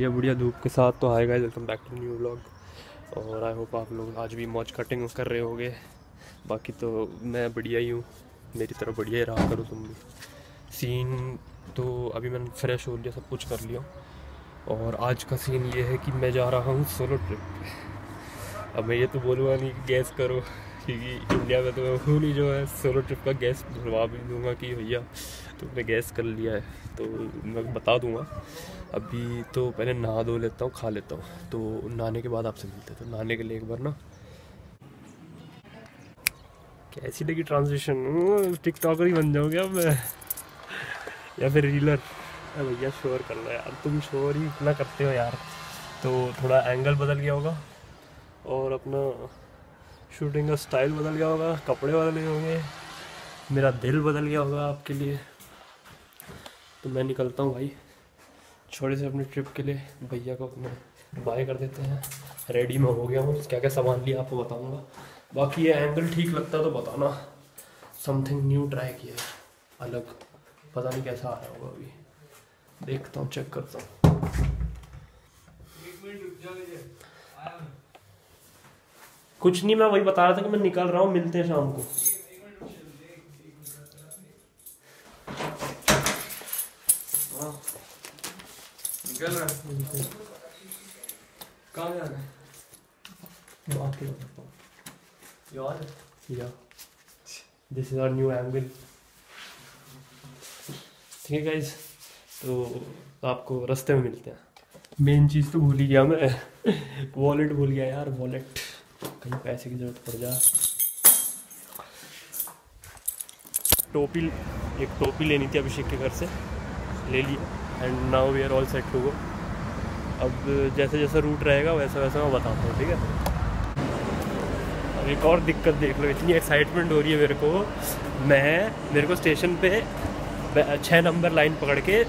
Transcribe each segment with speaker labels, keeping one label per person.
Speaker 1: बढ़िया बढ़िया धूप के साथ तो आएगा welcome back to new blog और आई होप आप लोग आज भी मौज कटिंग कर रहे होगे। बाकी तो मैं बढ़िया ही हूँ, मेरी तरफ़ बढ़िया ही रहा करो तुम भी। सीन तो अभी मैंने फ्रेश हो लिया, सब कुछ कर लिया। और आज का सीन ये है कि मैं जा रहा हूँ सोलो ट्रिप अब मैं ये तो बोलूँगा नहीं कि गैस करो, क्योंकि इंडिया में तो मैं हूँ नहीं जो है। सोलो ट्रिप का गैस भरवा भी दूँगा कि भैया तुमने गैस कर लिया है तो मैं बता दूँगा। अभी तो पहले नहा धो लेता हूँ, खा लेता हूँ। तो नहाने के बाद आपसे मिलते तो नहाने के लिए एक बार ना, कैसी लगी ट्रांजिशन टिकटॉकर ही बन जाओगे अब मैं। या फिर रीलर भैया शोर कर लो यार। तुम शोर ही इतना करते हो यार। तो थोड़ा एंगल बदल गया होगा और अपना शूटिंग का स्टाइल बदल गया होगा, कपड़े बदल गए होंगे। मेरा दिल बदल गया होगा आपके लिए। तो मैं निकलता हूँ भाई। छोटे से अपने ट्रिप के लिए भैया को अपने बाय कर देते हैं। रेडी में हो गया हूँ। क्या क्या सामान लिया आपको बताऊँगा। बाकी ये एंगल ठीक लगता है तो बताना। समथिंग न्यू ट्राई किया है। अलग। पता नहीं कैसा आ रहा होगा अभी। देखता हूँ चेक करता हूँ। कुछ नहीं, मैं वही बता रहा था कि मैं निकल रहा हूँ, मिलते हैं शाम को।
Speaker 2: निकल रहा है कहाँ जा रहा है यार
Speaker 1: या this is our new angle ठीक है गाइज़ तो आपको रास्ते में मिलते हैं मेन चीज़ तो भूल ही गया मैं वॉलेट भूल गया यार वॉलेट कहीं पैसे की ज़रूरत पड़ जाए टोपी एक टोपी लेनी थी अभिषेक के घर से ले लिया and now we are all set to go अब जैसे जैसा रूट रहेगा, वैसा वैसा मैं बताता हूँ, ठीक है? अब एक और दिक्कत देख लो, इतनी एक्साइटमेंट हो रही है मेरे को। मैं, मेरे को स्टेशन पे छः नंबर लाइन पकड़ के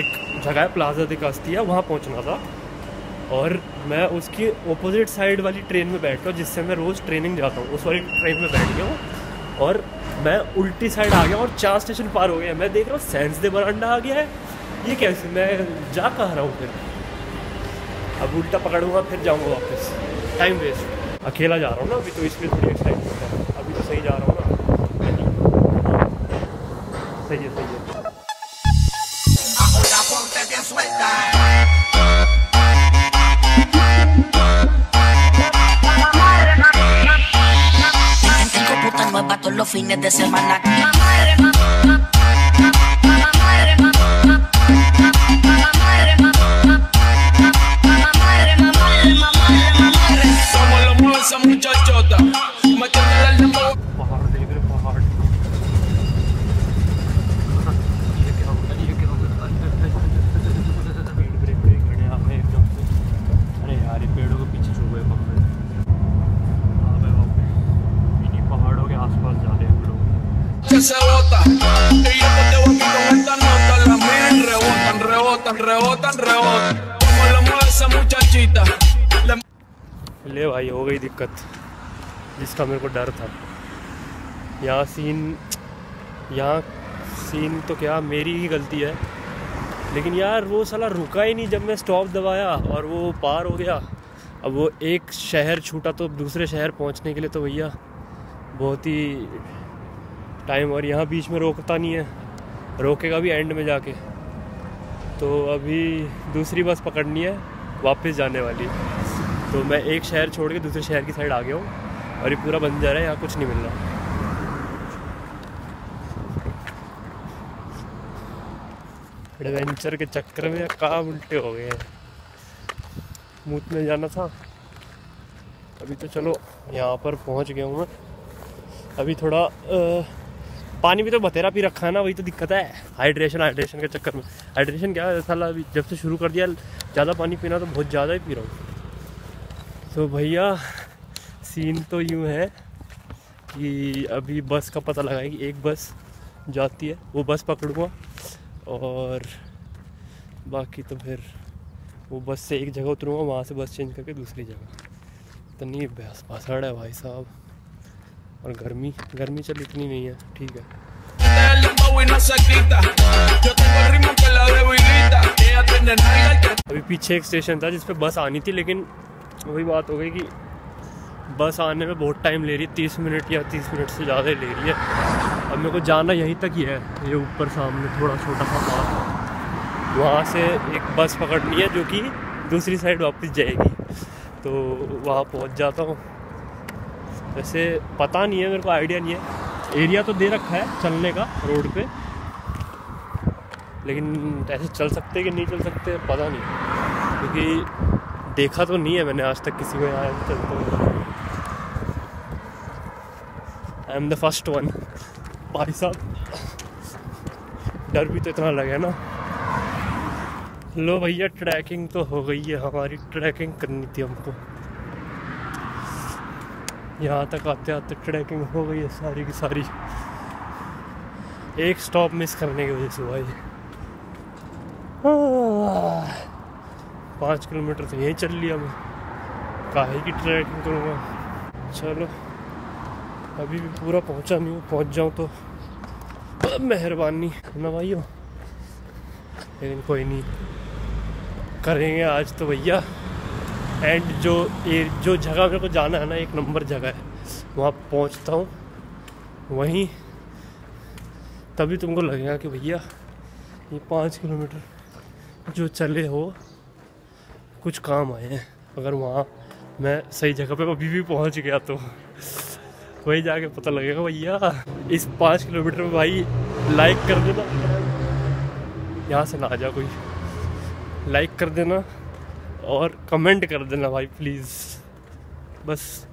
Speaker 1: एक जगह प्लाजा दी है वहाँ पहुँचना था। और मैं उसकी ऑपोजिट साइड वाली ट्रेन में बैठ गया जिससे मैं रोज़ ट्रेनिंग जाता हूँ। उस वाली ट्रेन में बैठ गया हूँ। और मैं उल्टी साइड आ गया और चार स्टेशन पार हो गया मैं देख रहा हूँ सेंस दे बरांडा आ गया है। ये कैसे? मैं जा कहा रहा हूँ फिर? अब उल्टा पकड़ूँगा, फिर जाऊँगा वापस। टाइम वेस्ट अकेला जा रहा हूँ ना अभी तो इसलिए थोड़ी
Speaker 3: excitement fines de semana.
Speaker 4: Se bota. Y yo te tengo aquí con esta nota. Las miren rebotan, rebotan, rebotan, rebotan. Como lo mueve esa muchachita.
Speaker 1: ले भाई हो गई दिक्कत जिसका मेरे को डर था यहाँ सीन यहाँ सीन तो क्या मेरी ही गलती है लेकिन यार वो साला रुका ही नहीं जब मैं स्टॉप दबाया और वो पार हो गया अब वो एक शहर छूटा तो दूसरे शहर पहुँचने के लिए तो भैया बहुत ही टाइम और यहाँ बीच में रोकता नहीं है। रोकेगा भी एंड में जाके। तो अभी दूसरी बस पकड़नी है वापस जाने वाली। तो मैं एक शहर छोड़ के दूसरे शहर की साइड आ गया हूँ और ये पूरा बंद जा रहा है यहाँ कुछ नहीं मिल रहा। एडवेंचर के चक्कर में कहाँ उल्टे हो गए हैं। मूत में जाना था। अभी तो चलो यहाँ पर पहुँच गया हूँ मैं। अभी थोड़ा अ, पानी भी तो बतेरा पी रखा है ना, वही तो दिक्कत है। हाइड्रेशन हाइड्रेशन के चक्कर में। हाइड्रेशन क्या है साला अभी जब से शुरू कर दिया, ज़्यादा पानी पीना तो बहुत ज़्यादा ही पी रहा हूँ। तो भैया सीन तो यूँ है कि अभी बस का पता लगाएगी एक बस जाती है, वो बस पकड़ूँगा और बाकी तो फिर वो बस से एक जगह उतरूँगा, वहाँ से बस चेंज करके दूसरी जगह। नहीं बस भसड़ है भाई साहब। और गर्मी गर्मी चल इतनी नहीं है, ठीक है। अभी पीछे एक स्टेशन था जिस पे बस आनी थी, लेकिन वही बात हो गई कि बस आने में बहुत टाइम ले रही है, तीस मिनट या तीस मिनट से ज़्यादा ले रही है। अब मेरे को जाना यहीं तक ही है, ये ऊपर सामने थोड़ा छोटा सा पार्क। वहाँ से एक बस पकड़नी है जो कि दूसरी साइड वापस जाएगी। तो वहाँ पहुँच जाता हूँ। वैसे पता नहीं है, मेरे को आइडिया नहीं है। एरिया तो दे रखा है चलने का, रोड पे। लेकिन ऐसे चल सकते कि नहीं चल सकते, पता नहीं। क्योंकि देखा तो नहीं है मैंने आज तक किसी को यहाँ चलते हुए। I am the first one भाई साहब, डर भी तो इतना लगे ना। लो भैया ट्रैकिंग तो हो गई है हमारी। ट्रैकिंग करनी थी हमको। यहाँ तक आते आते ट्रैकिंग हो गई है सारी की सारी। एक स्टॉप मिस करने की वजह से ये। पाँच किलोमीटर तो यहीं चल लिया मैं। काहे की ट्रैकिंग करूँगा? चलो, अभी भी पूरा पहुँचा नहीं हूँ। पहुँच जाऊँ तो। मेहरबानी है ना भाइयों लेकिन कोई नहीं। करेंगे आज तो भैया। एंड जो ये, जो जगह मेरे को जाना है ना, एक नंबर जगह है। वहाँ पहुँचता हूँ। वहीं तभी तुमको लगेगा कि भैया, ये पाँच किलोमीटर जो चले हो, कुछ काम आए हैं। अगर वहाँ मैं सही जगह पे अभी भी पहुँच गया तो। वही जाके पता लगेगा, भैया, इस पाँच किलोमीटर में भाई लाइक कर देना। यहाँ से ना आ जा कोई। लाइक कर देना। और कमेंट कर देना भाई प्लीज़ बस।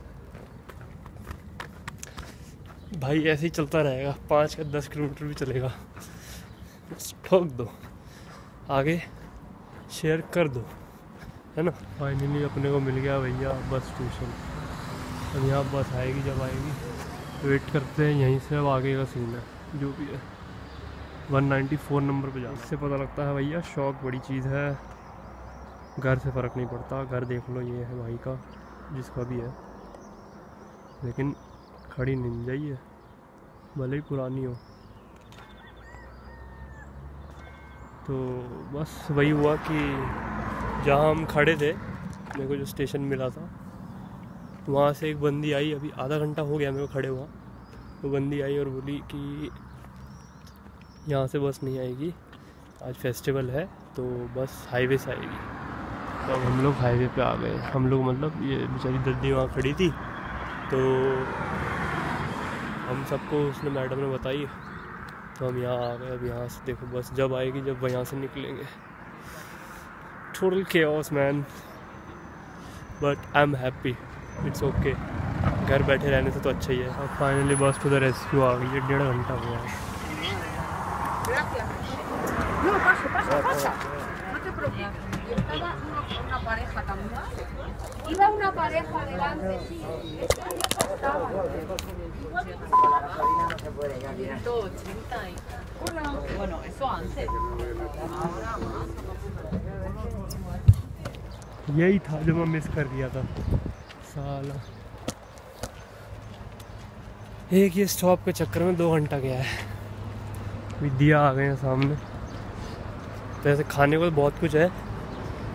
Speaker 1: भाई ऐसे ही चलता रहेगा। पाँच या दस किलोमीटर भी चलेगा। बस ठोक दो। आगे शेयर कर दो। है ना? फाइनली अपने को मिल गया भैया बस स्टेशन अब यहाँ बस आएगी जब आएगी। वेट करते हैं यहीं से अब आगे का सीन है जो भी है। 194 नंबर पे जाना इससे पता लगता है भैया शौक बड़ी चीज़ है। घर से फ़र्क नहीं पड़ता, घर देख लो, ये है भाई का, जिसका भी है। लेकिन खड़ी नहीं जाइए भले ही पुरानी हो। तो बस वही हुआ कि जहाँ हम खड़े थे, मेरे को जो स्टेशन मिला था, वहाँ से एक बंदी आई, अभी आधा घंटा हो गया मेरे को खड़े हुआ। वो बंदी आई और बोली कि यहाँ से बस नहीं आएगी, आज फेस्टिवल है तो बस हाईवे से आएगी। तो हम लोग हाईवे पे आ गए। हम लोग मतलब ये बेचारी दद्दी वहाँ खड़ी थी तो हम सबको उसने मैडम ने बताई तो हम यहाँ आ गए। अब यहाँ से देखो, बस जब आएगी, जब यहाँ से निकलेंगे। Total chaos man but I am happy it's okay घर बैठे रहने से तो अच्छा ही है। अब फाइनली बस टू द रेस्क्यू आ गई है। डेढ़ घंटा हुआ है। यही था जो मैं मिस कर दिया था। साला। एक ही स्टॉप के चक्कर में दो घंटा गया है। विद्या आ गए हैं सामने। तो ऐसे खाने को तो बहुत कुछ है।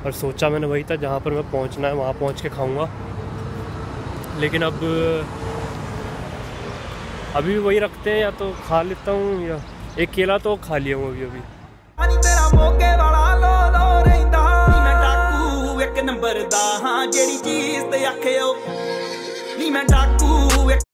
Speaker 1: और सोचा मैंने वही था जहाँ पर मैं पहुँचना है वहाँ पहुँच के खाऊंगा लेकिन अब अभी भी वही रखते हैं या तो खा लेता हूँ या एक केला तो खा लिया हूँ अभी अभी
Speaker 5: ਨੀ ਤੇਰਾ ਮੋਗੇ ਵਾਲਾ ਲੋ ਲੋ ਰਹਿੰਦਾ ਨੀ ਮੈਂ ਡਾਕੂ